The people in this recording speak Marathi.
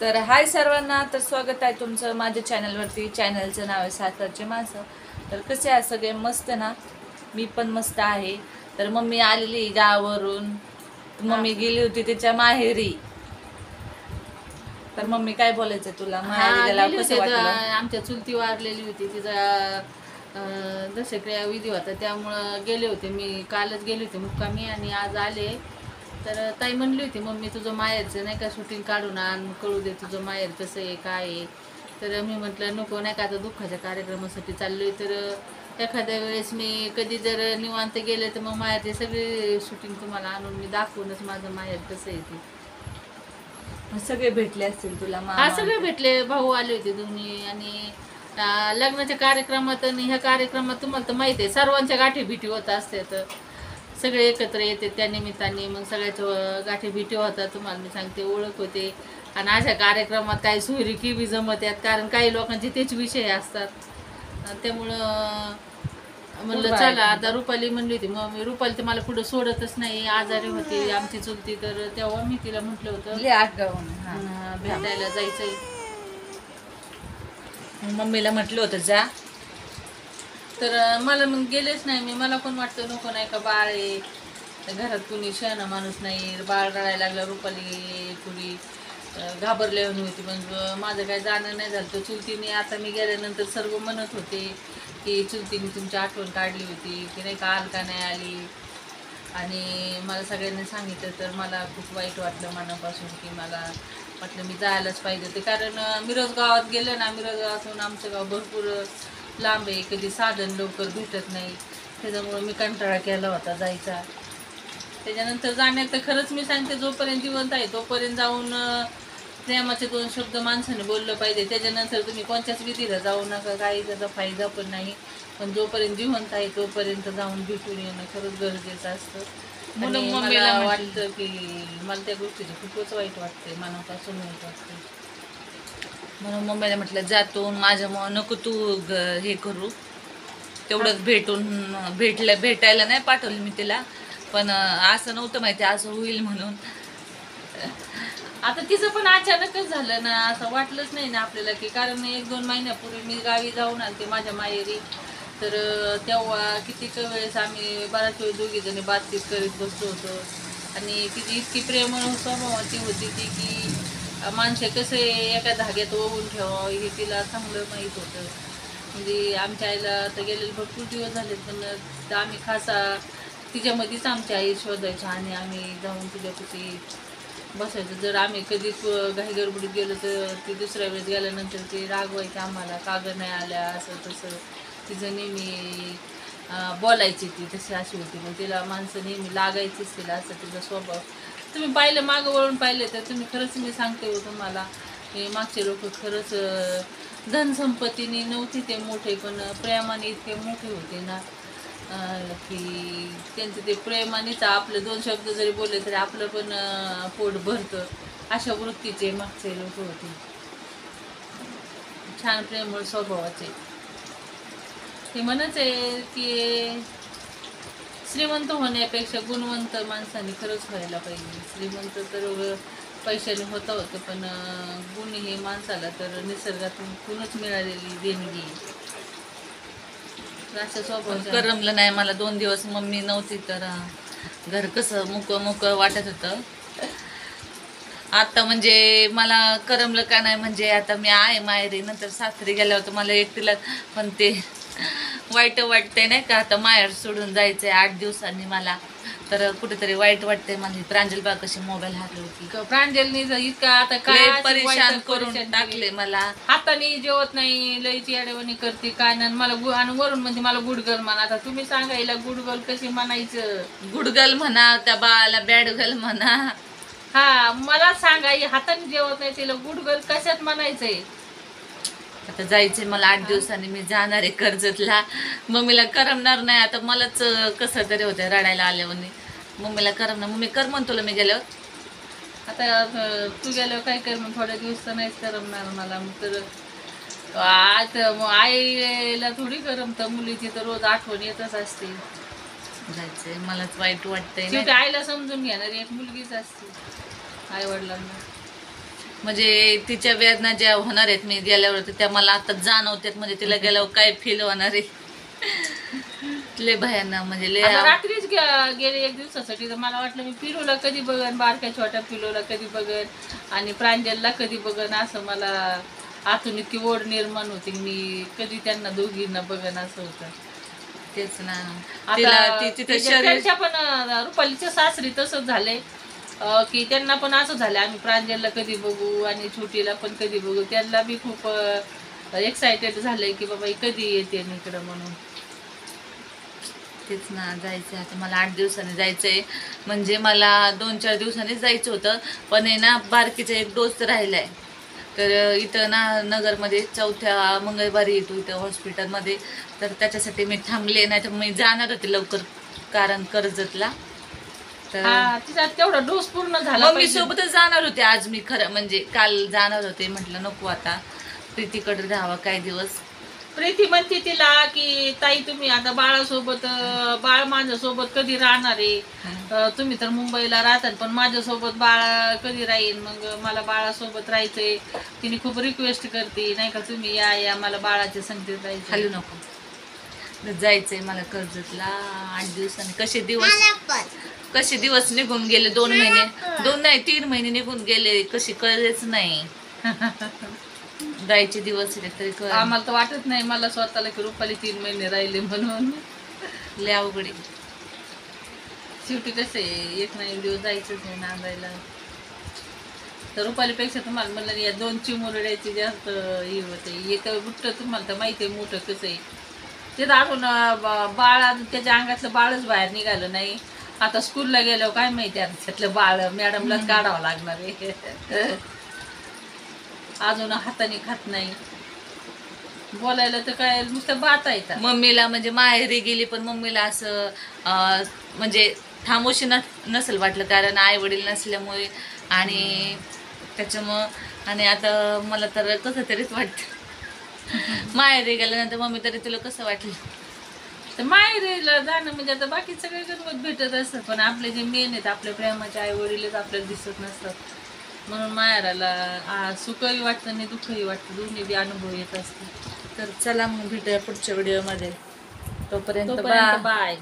तर हाय सर्वांना तर स्वागत आहे तुमचं माझ्या चॅनलवरती चॅनलचं नाव आहे सातारचे माणसं तर कसे आहे सगळे? मस्त ना? मी पण मस्त आहे. तर मम्मी आलेली गावावरून. मम्मी गेली होती तिच्या माहेरी. तर मम्मी काय बोलायचं तुला? कसं वाटलं? आमच्या चुलती वारलेली होती. तिचा दशक्रिया विधी होता. त्यामुळं गेले होते. मी कालच गेले होते. मुक्कामी आणि आज आले. तर ताई म्हणली होती मम्मी तुझं माहेरचं नाही का शूटिंग काढून आण कळू दे तुझं माहेर कसं आहे काय आहे. तर मी म्हटलं नको नाही का आता दुःखाच्या कार्यक्रमासाठी चाललोय. तर एखाद्या वेळेस मी कधी जर निवांत गेले तर मग माहेरचे सगळे शूटिंग तुम्हाला आणून मी दाखवूनच माझं माहेर कसं आहे ते. सगळे भेटले असतील तुला. हा सगळे भेटले. भाऊ आले होते दोन्ही आणि अं, लग्नाच्या कार्यक्रमात आणि ह्या कार्यक्रमात तुम्हाला तर माहिती आहे सर्वांच्या गाठी भेटी होत असतात सगळे एकत्र येते त्या निमित्ताने. मग सगळ्याच्या गाठी भेटी होतात तुम्हाला मी सांगते ओळख होते. आणि अशा कार्यक्रमात काही सुरी की बी जमत आहेत कारण काही लोकांचे तेच विषय असतात. त्यामुळं म्हणलं चला. आता रुपाली म्हणली होती मग मी रुपाली तर मला पुढे सोडतच नाही आजारी होती आमची चुलती तर तेव्हा मी तिला म्हटलं होतं. भेटायला जायचंय. मम्मीला म्हटलं होतं जा. तर मला मग गेलेच नाही. मी मला पण वाटतं नको नाही का बाळ आहे. घरात कुणी शहाणा माणूस नाही. बाळ रडायला लागलं रुपाली कुणी घाबरले घाबरल्यावानी होती. पण माझं काय जाणं नाही झालं. तर चुलतीने आता मी गेल्यानंतर सर्व म्हणत होते की चुलतीने तुमची आठवण काढली होती की नाही का? आल का नाही आली? आणि मला सगळ्यांनी सांगितलं तर मला खूप वाईट वाटलं मनापासून की मला वाटलं मी जायलाच पाहिजे ते कारण मिरज गावात गेलं ना मिरज गावातून आमचं गाव भरपूर लांब आहे कधी साधन लवकर भेटत नाही. त्याच्यामुळं मी कंटाळा केला होता जायचा. त्याच्यानंतर जाण्यात तर खरंच मी सांगते जोपर्यंत जिवंत आहे तोपर्यंत जाऊन प्रेमाचे दोन शब्द माणसाने बोललं पाहिजे. त्याच्यानंतर तुम्ही कोणत्याच विधीला जाऊ नका काही त्याचा फायदा पण नाही. पण जोपर्यंत जिवंत आहे तोपर्यंत जाऊन भेटून येणं खरंच गरजेचं असतं. म्हणून मम्मीला मला म्हटलं. वाटतं की मला त्या गोष्टीचं खूपच वाईट वाटते मनापासून वाईट वाटते म्हणून मम्मीला म्हटलं जातो माझ्यामुळं नको तू ग- हे करू. तेवढंच भेटून भेटलं भेटायला नाही पाठवलं मी तिला. पण असं नव्हतं माहिती असं होईल म्हणून. आता तिचं पण अचानकच झालं ना असं वाटलंच नाही ना आपल्याला की कारण एक दोन महिन्यापूर्वी मी गावी जाऊन आलते माझ्या माहेरी. तर तेव्हा कितीक वेळेस आम्ही बऱ्याच वेळ दोघी जणी बातचीत करीत बसलो होतो. आणि तिची इतकी प्रेमळ स्वभावाची होती ती की माणसे कसे एका धाग्यात ओवून ठेवावं हे तिला चांगलं माहीत होतं. म्हणजे आमच्या आईला तर गेलेले भरपूर दिवस झाले पण तर आम्ही खासा तिच्यामध्येच आमची आई शोधायची आणि आम्ही जाऊन तिच्यापाशी बसायचं. जर आम्ही कधी घाई गडबडीत गेलो तर ती दुसऱ्या वेळेस गेल्यानंतर ते रागवायचे आम्हाला कागद नाही आल्या असं तसं. तिचं नेहमी बोलायची ती तशी अशी होती. मग तिला माणसं नेहमी लागायचीच तिला असं तिचा स्वभाव. तुम्ही पाहिलं मागं वळून पाहिलं तर तुम्ही खरंच मी सांगते हो तुम्हाला. हे मागचे लोक खरंच धनसंपत्तीने नव्हते ते मोठे पण प्रेमाने इतके मोठे होते ना. की त्यांचं ते प्रेमानेच आपलं दोन शब्द जरी बोलले तरी आपलं पण पोट भरतं. अशा वृत्तीचे मागचे लोक होते. छान प्रेमळ स्वभावाचे. ते म्हणत आहे की श्रीमंत होण्यापेक्षा गुणवंत माणसाने खरंच व्हायला पाहिजे. श्रीमंत तर पैशाने होता होतं पण गुण हे माणसाला तर निसर्गातून गुणच मिळालेली देणगी अशा करमलं नाही मला. दोन दिवस मम्मी नव्हती तर घर कसं मुक मुक वाटत होतं. आता म्हणजे मला करमलं का नाही म्हणजे आता मी आहे माहेरी. नंतर सासरी गेल्यावर मला एकटीला पण ते वाईट वाटतंय नाही का? आता माहेर सोडून जायचंय आठ दिवसांनी मला. तर कुठेतरी वाईट वाटतंय मला ही प्रांजल बा कशी मोबाईल हातली होती. प्रांजलनी जर इतका आता काय लय परेशान करून टाकले केली. मला. हाताने जेवत नाही लईची अडवणी करते काय नाही. मला गु- आणि वरून म्हणजे मला गुडगल म्हणा. आता तुम्ही सांगा हिला गुडगल कशी म्हणायचं? गुडगल म्हणा त्या बाळाला बॅडगल म्हणा. हा मला सांगा ही हाताने जेवत नाही तिला गुडगल कशात म्हणायचंय? आता जायचे मला आठ दिवसांनी मी जाणार आहे कर्जतला. मम्मीला करमणार नाही आता मलाच कसं तरी होतं रडायला आल्यावर. मम्मीला करमणार मम्मी कर म्हण तुला मी गेल्यावर. आता तू गेल्यावर काय कर मग? थोड्या दिवस तर नाहीच करमणार मला. मग तर आज मग आईला थोडी करमत. मुलीची तर रोज आठवण येतच असते. जायचंय मलाच वाईट वाटतंय आईला समजून घेणारी एक मुलगीच असते आई वडिलांना म्हणजे तिच्या वेदना ज्या होणार आहेत मी गेल्यावर त्या मला आता जाणवतात. म्हणजे तिला गेल्यावर काय फील होणार आहे? लय भयाना म्हणजे लय आता रात्रीच गे- गेले एक दिवसासाठी तर मला वाटलं मी पिलोला कधी बघन बारक्या छोट्या पिलोला कधी बघन आणि प्रांजलला कधी बघन असं मला आतून इतकी ओढ निर्माण होती मी कधी त्यांना दोघींना बघन असं होतं. तेच ना. तिला ती तिथं तिच्या- शरीर पण अं, रुपालीच्या सासरी तसंच झालंय. अं, की त्यांना पण असं झालं आम्ही प्रांजलला कधी बघू आणि छोटीला पण कधी बघू. त्यांना बी खूप एक्सायटेड झालंय की बाबा ही कधी येते इकडं म्हणून. तेच ना जायचं आता. मला आठ दिवसांनी जायचं आहे म्हणजे मला दोन चार दिवसांनीच जायचं होतं पण आहे ना बारकीचा एक डोस राहिलाय. तर इथं ना नगरमध्ये चौथ्या मंगळवारी येतो इथं हॉस्पिटलमध्ये तर त्याच्यासाठी मी थांबले नाही तर मी जाणार होते लवकर कारण कर्जतला. हा तिचा तेवढा डोस पूर्ण झाला मम्मी पाहिजे. सोबतच जाणार होते आज मी खरं म्हणजे काल जाणार होते म्हटलं नको आता. प्रीतीकडे राहावा काही दिवस? प्रीती म्हणते तिला की ताई तुम्ही आता बाळासोबत अं, बाळ माझ्यासोबत कधी राहणार आहे? अं, तुम्ही तर मुंबईला राहतात पण माझ्यासोबत बाळ कधी राहील? मग मला बाळासोबत राहायचंय. तिने खूप रिक्वेस्ट करते नाही का तुम्ही या या मला बाळाच्या संगतीत राहायचं खालू नको. जायचंय मला कर्जतला आठ दिवसांनी. कसे दिवस? कसे दिवस निघून गेले? दोन महिने. दोन नाही तीन महिने निघून गेले. कशी कळलेच नाही. जायचे दिवस तरी कळ आम्हाला तर वाटत नाही मला स्वतःला की रुपाली तीन महिने राहिले म्हणून. लय अवघड. शेवटी कसं आहे एक नाही दिवस जायचंच आहे नांदायला. तर रुपालीपेक्षा तुम्हाला म्हणलं या दोन चिमुरड्याची जास्त हे होते. एक बुट्ट तुम्हाला तर माहिती आहे मोठं कसं आहे. ते दाखवून बाळ त्याच्या अंगातलं बाळच बाहेर निघालं नाही. आता स्कूलला गेल्यावर काय माहिती आता त्यातलं बाळ मॅडमलाच काढावं लागणार आहे. अजून हाताने खात नाही. बोलायला तर काय नुसतं बात आहे मम्मीला म्हणजे माहेरी गेली पण मम्मीला असं अं, म्हणजे थांबूशी न नसेल वाटलं कारण आई वडील नसल्यामुळे आणि त्याच्यामुळं आणि आता मला तर कसं तरीच वाटतं. माहेरी गेल्यानंतर मम्मी तरी तुला कसं वाटलं? तर माहेरीला जाणं म्हणजे आता बाकी सगळे गणपत भेटत असतात पण आपले जे मेन आहेत आपल्या प्रेमाचे आई वडीलच आपल्याला दिसत नसतात. म्हणून माहेराला आ, सुखही वाटतं आणि दुःखही वाटतं. दोन्ही बी अनुभव येत असतात. तर चला मग भेटूया पुढच्या व्हिडिओमध्ये तोपर्यंत बाय